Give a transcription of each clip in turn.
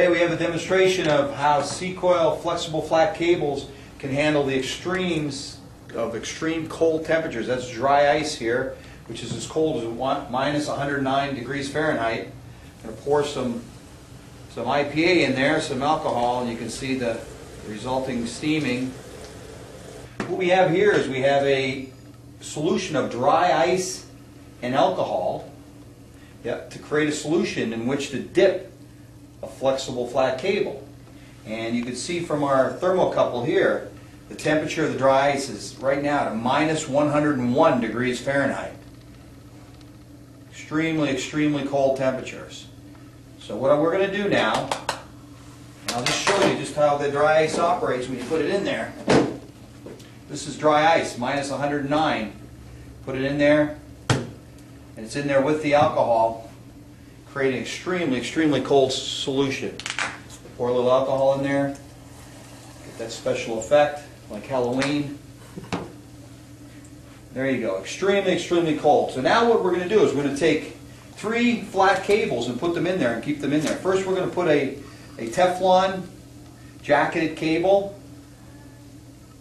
have a demonstration of how Cicoil flexible flat cables can handle the extremes of extreme cold temperatures. That's dry ice here, which is as cold as one, minus 109 degrees Fahrenheit. I'm going to pour some, some IPA in there, some alcohol, and you can see the resulting steaming. What we have here is we have a solution of dry ice and alcohol yeah, to create a solution in which to dip a flexible flat cable. And you can see from our thermocouple here, the temperature of the dry ice is right now at minus 101 degrees Fahrenheit. Extremely, extremely cold temperatures. So what we're going to do now, I'll just show you just how the dry ice operates when you put it in there. This is dry ice, minus 109. Put it in there, and it's in there with the alcohol, creating extremely, extremely cold solution. Pour a little alcohol in there, get that special effect, like Halloween. There you go, extremely, extremely cold. So now what we're going to do is we're going to take three flat cables and put them in there and keep them in there. First we're going to put a, a Teflon jacketed cable,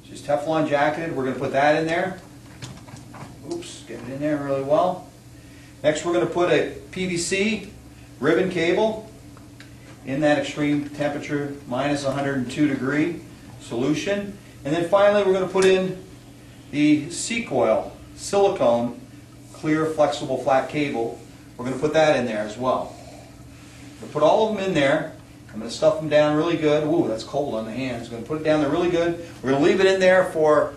just Teflon jacketed, we're going to put that in there. Oops, get it in there really well. Next we're going to put a PVC ribbon cable in that extreme temperature, minus 102 degree solution. And then finally we're going to put in the Cicoil silicone clear flexible flat cable. We're going to put that in there as well. We'll put all of them in there. I'm going to stuff them down really good. Ooh, that's cold on the hands. Going to put it down there really good. We're going to leave it in there for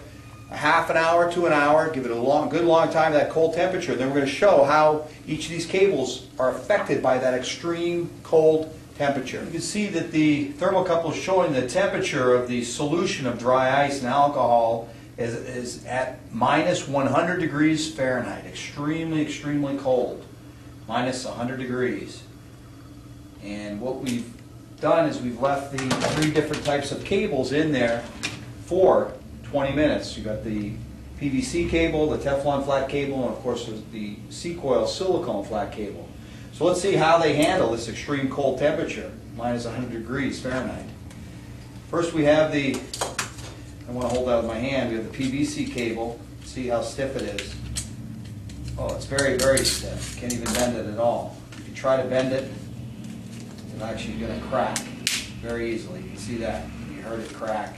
a half an hour to an hour, give it a long, good long time at that cold temperature. Then we're going to show how each of these cables are affected by that extreme cold temperature. You can see that the thermocouple is showing the temperature of the solution of dry ice and alcohol is, is at minus 100 degrees Fahrenheit, extremely, extremely cold, minus 100 degrees. And what we've done is we've left the three different types of cables in there for 20 minutes. You've got the PVC cable, the Teflon flat cable, and of course the Cicoil silicone flat cable. So let's see how they handle this extreme cold temperature, minus 100 degrees Fahrenheit. First we have the, I want to hold that with my hand, we have the PVC cable. See how stiff it is. Oh, it's very, very stiff. Can't even bend it at all. If you try to bend it, it's actually going to crack very easily. You can see that. You heard it crack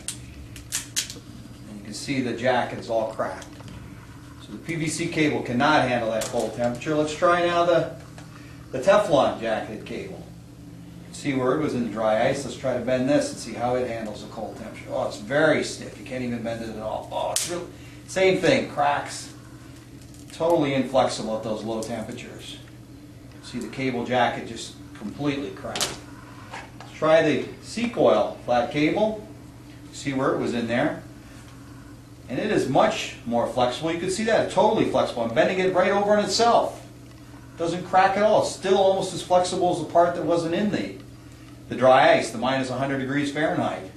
can see the jacket is all cracked. So the PVC cable cannot handle that cold temperature. Let's try now the, the Teflon jacketed cable. See where it was in the dry ice. Let's try to bend this and see how it handles the cold temperature. Oh, it's very stiff. You can't even bend it at all. Oh, it's really, same thing, cracks. Totally inflexible at those low temperatures. See the cable jacket just completely cracked. Let's try the Cicoil flat cable. See where it was in there. And it is much more flexible. You can see that, totally flexible. I'm bending it right over on itself. Doesn't crack at all. It's still almost as flexible as the part that wasn't in the, the dry ice, the minus 100 degrees Fahrenheit.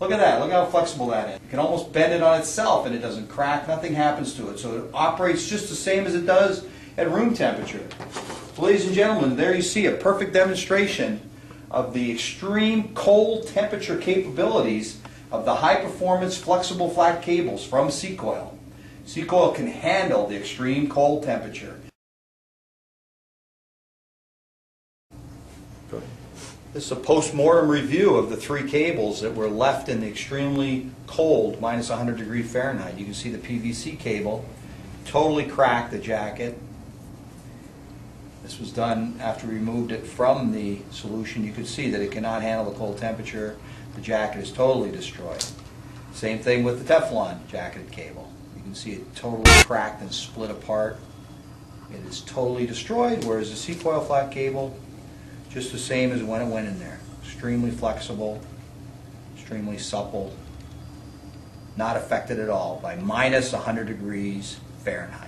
Look at that. Look how flexible that is. You can almost bend it on itself and it doesn't crack. Nothing happens to it. So it operates just the same as it does at room temperature. Ladies and gentlemen, there you see a perfect demonstration of the extreme cold temperature capabilities of the high-performance flexible flat cables from Cicoil. Cicoil can handle the extreme cold temperature. This is a post-mortem review of the three cables that were left in the extremely cold, minus 100 degree Fahrenheit. You can see the PVC cable totally cracked the jacket. This was done after we removed it from the solution. You could see that it cannot handle the cold temperature the jacket is totally destroyed. Same thing with the Teflon jacketed cable. You can see it totally cracked and split apart. It is totally destroyed, whereas the Cicoil flat cable, just the same as when it went in there. Extremely flexible, extremely supple, not affected at all by minus 100 degrees Fahrenheit.